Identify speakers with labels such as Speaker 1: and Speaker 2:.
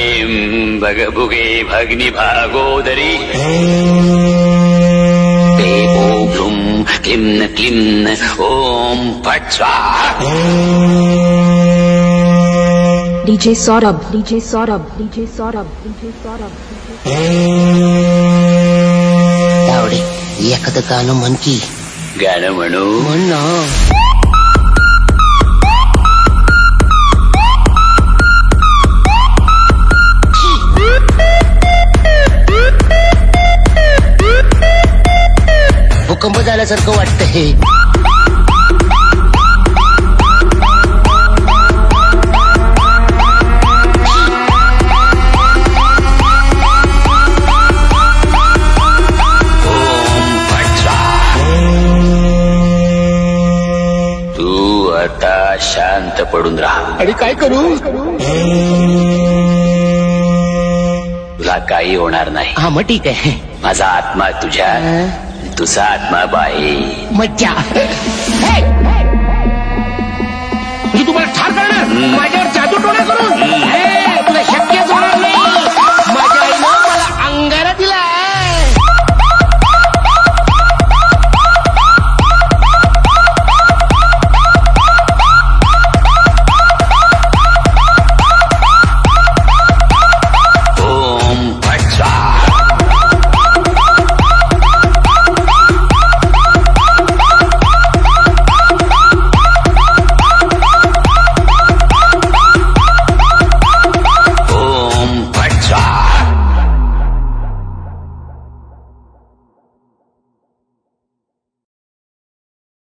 Speaker 1: ఏం భగభుగే భగ్ని భాగోదరి ఓం క్లిమ్న క్లిమ్న ఓం Patwa
Speaker 2: DJ Saurabh, DJ Saurabh, DJ Saurabh, DJ Saurabh,
Speaker 3: DJ Saurabh. Dowdy,
Speaker 1: yakadakano monkey.
Speaker 3: Ganamanu. Manna. भूकंप झाल्यासारखं वाटतं हे
Speaker 1: तू आता शांत पडून राहा.
Speaker 3: आणि काय करू?
Speaker 1: तुला काही होणार नाही.
Speaker 3: हा मग ठीक आहे.
Speaker 1: माझा आत्मा तुझ्या tu saat my
Speaker 3: boy. Macha. Hey!